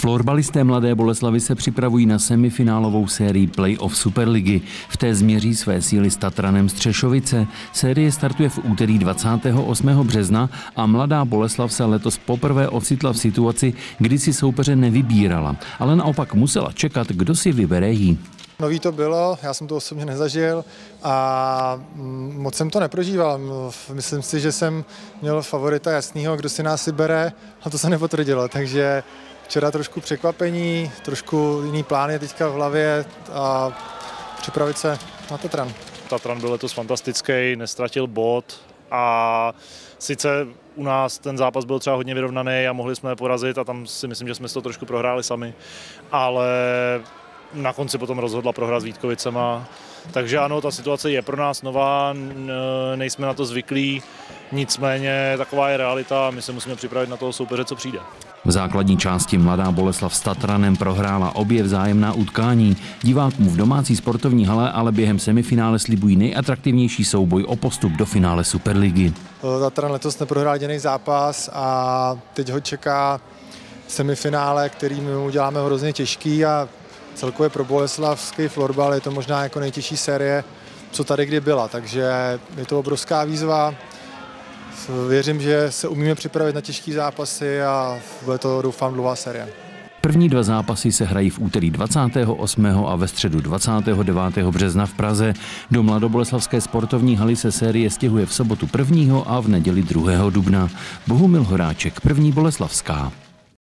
Florbalisté Mladé Boleslavy se připravují na semifinálovou sérii Play-off Superligy. V té změří své síly s Tatranem Střešovice. Série startuje v úterý 28. března a Mladá Boleslav se letos poprvé ocitla v situaci, kdy si soupeře nevybírala, ale naopak musela čekat, kdo si vybere jí. Nový to bylo, já jsem to osobně nezažil a mm, moc jsem to neprožíval. Myslím si, že jsem měl favorita jasného, kdo si nás vybere a to se nepotvrdilo, takže včera trošku překvapení, trošku jiný plán je teďka v hlavě a připravit se na Tatran. Tatran byl letos fantastický, nestratil bod a sice u nás ten zápas byl třeba hodně vyrovnaný a mohli jsme je porazit a tam si myslím, že jsme to trošku prohráli sami, ale na konci potom rozhodla prohra s Vítkovicema. Takže ano, ta situace je pro nás nová, nejsme na to zvyklí, nicméně taková je realita a my se musíme připravit na toho soupeře, co přijde. V základní části Mladá Boleslav s Tatranem prohrála obě vzájemná utkání. Divákům v domácí sportovní hale ale během semifinále slibují nejatraktivnější souboj o postup do finále Superligy. Tatran letos neprohrál jediný zápas a teď ho čeká semifinále, který my uděláme hrozně těžký a celkově pro boleslavský florbal je to možná jako nejtěžší série, co tady kdy byla, takže je to obrovská výzva. Věřím, že se umíme připravit na těžké zápasy a bude to, doufám, dlouhá série. První dva zápasy se hrají v úterý 28. a ve středu 29. března v Praze. Do Mladoboleslavské sportovní haly se série stěhuje v sobotu 1. a v neděli 2. dubna. Bohumil Horáček, první Boleslavská.